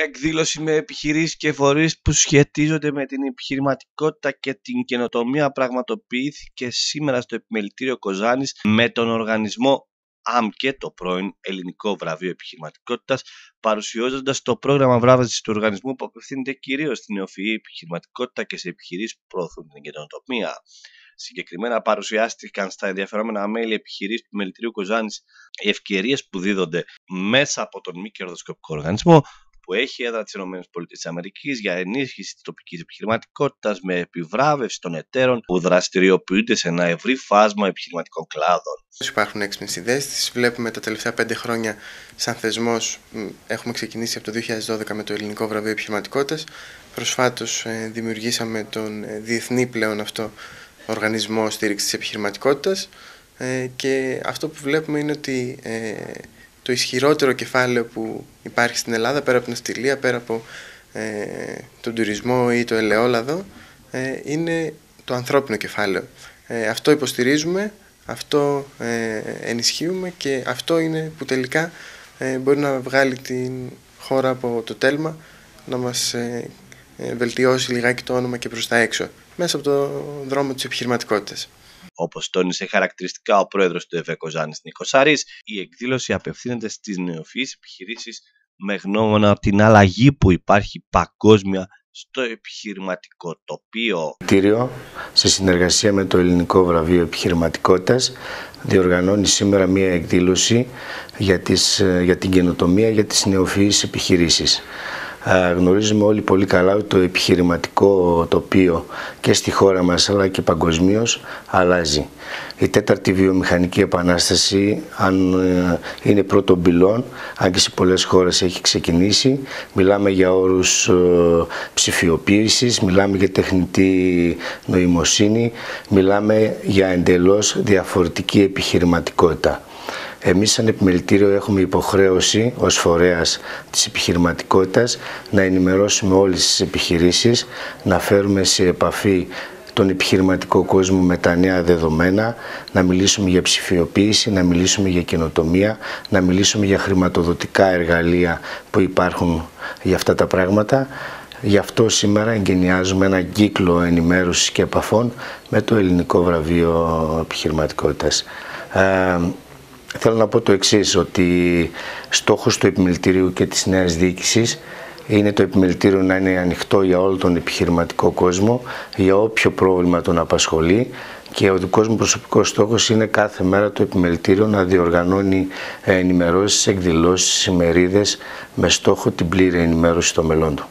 εκδήλωση με επιχειρήσεις και φορείς που σχετίζονται με την επιχειρηματικότητα και την καινοτομία πραγματοποιήθηκε σήμερα στο επιμελητήριο Κοζάνης με τον οργανισμό ΑΜ και το πρώην Ελληνικό Βραβείο Επιχειρηματικότητας, παρουσιάζοντας το πρόγραμμα βράβευσης του οργανισμού που απευθύνεται κυρίως στην νεοφυή επιχειρηματικότητα και σε επιχειρήσεις που προωθούν την καινοτομία. Συγκεκριμένα παρουσιάστηκαν στα ενδιαφερόμενα μέλη επιχειρήσεις του Μελητηρίου Κοζάνης οι ευκαιρίες που δίδονται μέσα από τον μη κερδοσκοπικό οργανισμό που έχει έδρα τι ΗΠΑ για ενίσχυση της τοπικής επιχειρηματικότητας με επιβράβευση των εταίρων που δραστηριοποιούνται σε ένα ευρύ φάσμα επιχειρηματικών κλάδων. Υπάρχουν έξυπνες ιδέες, τις βλέπουμε τα τελευταία πέντε χρόνια σαν θεσμός. Έχουμε ξεκινήσει από το 2012 με το Ελληνικό Βραβείο Επιχειρηματικότητας. Προσφάτως ε, δημιουργήσαμε τον ε, διεθνή πλέον αυτό οργανισμό στήριξης της επιχειρηματικότητας. Ε, και αυτό που βλέπουμε είναι ότι το ισχυρότερο κεφάλαιο που υπάρχει στην Ελλάδα πέρα από την αυτιλία, πέρα από ε, τον τουρισμό ή το ελαιόλαδο ε, είναι το ανθρώπινο κεφάλαιο. Ε, αυτό υποστηρίζουμε, αυτό ε, ενισχύουμε και αυτό είναι που τελικά μπορεί να βγάλει την χώρα από το τέλμα να μας βελτιώσει λιγάκι το όνομα και προς τα έξω μέσα από το δρόμο της επιχειρηματικότητας. Όπως τόνισε χαρακτηριστικά ο πρόεδρος του ΕΒΕ Κοζάνη Νίκο η εκδήλωση απευθύνεται στις νεοφυείς επιχειρήσεις με γνώμονα την αλλαγή που υπάρχει παγκόσμια στο επιχειρηματικό τοπίο. Τήριο, σε συνεργασία με το Ελληνικό Βραβείο Επιχειρηματικότητας, διοργανώνει σήμερα μία εκδήλωση για, τις, για την καινοτομία για τις νεοφυείς επιχειρήσεις. Γνωρίζουμε όλοι πολύ καλά ότι το επιχειρηματικό τοπίο και στη χώρα μας αλλά και παγκοσμίως αλλάζει. Η τέταρτη βιομηχανική επανάσταση αν ε, είναι πρώτο πυλών, αν και σε πολλές χώρες έχει ξεκινήσει, μιλάμε για όρους ε, ψηφιοποίησης, μιλάμε για τεχνητή νοημοσύνη, μιλάμε για εντελώς διαφορετική επιχειρηματικότητα. Εμείς σαν επιμελητήριο έχουμε υποχρέωση ως φορέας της επιχειρηματικότητας να ενημερώσουμε όλες τις επιχειρήσεις, να φέρουμε σε επαφή τον επιχειρηματικό κόσμο με τα νέα δεδομένα, να μιλήσουμε για ψηφιοποίηση, να μιλήσουμε για καινοτομία, να μιλήσουμε για χρηματοδοτικά εργαλεία που υπάρχουν για αυτά τα πράγματα. Γι' αυτό σήμερα εγκαινιάζουμε ένα κύκλο ενημέρωσης και επαφών με το Ελληνικό Βραβείο Επιχειρηματικότητας. Ε, Θέλω να πω το εξής ότι στόχος του επιμελητηρίου και της νέας διοίκησης είναι το επιμελητήριο να είναι ανοιχτό για όλο τον επιχειρηματικό κόσμο, για όποιο πρόβλημα τον απασχολεί και ο δικός μου προσωπικός στόχος είναι κάθε μέρα το επιμελητήριο να διοργανώνει ενημερώσεις, εκδηλώσεις, ημερίδες με στόχο την πλήρη ενημέρωση των μελών του.